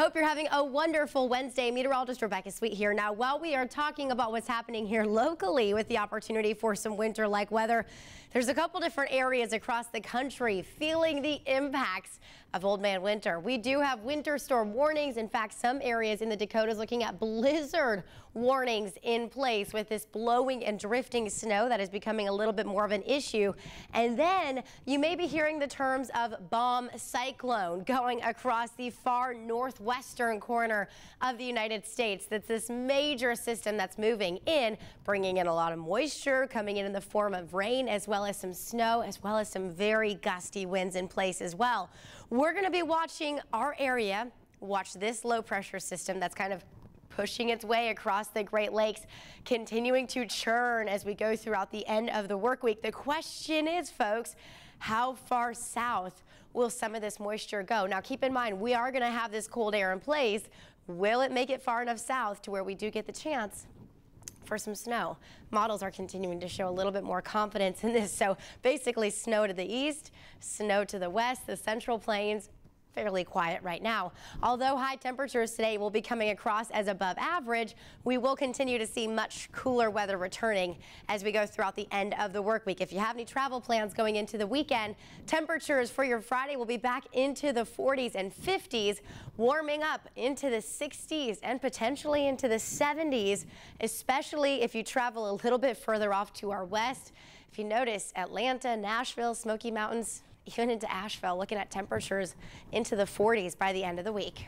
Hope you're having a wonderful Wednesday. Meteorologist Rebecca Sweet here. Now, while we are talking about what's happening here locally with the opportunity for some winter-like weather, there's a couple different areas across the country feeling the impacts of Old Man Winter. We do have winter storm warnings. In fact, some areas in the Dakotas looking at blizzard warnings in place with this blowing and drifting snow that is becoming a little bit more of an issue. And then you may be hearing the terms of bomb cyclone going across the far northwestern corner of the United States. That's this major system that's moving in, bringing in a lot of moisture, coming in in the form of rain as well as some snow, as well as some very gusty winds in place as well. We're going to be watching our area, watch this low pressure system that's kind of pushing its way across the Great Lakes, continuing to churn as we go throughout the end of the work week. The question is, folks, how far south will some of this moisture go? Now, keep in mind, we are going to have this cold air in place. Will it make it far enough south to where we do get the chance for some snow. Models are continuing to show a little bit more confidence in this. So basically snow to the east, snow to the west, the central plains, fairly quiet right now. Although high temperatures today will be coming across as above average, we will continue to see much cooler weather returning as we go throughout the end of the work week. If you have any travel plans going into the weekend, temperatures for your Friday will be back into the 40s and 50s, warming up into the 60s and potentially into the 70s, especially if you travel a little bit further off to our west. If you notice, Atlanta, Nashville, Smoky Mountains, even into Asheville, looking at temperatures into the 40s by the end of the week.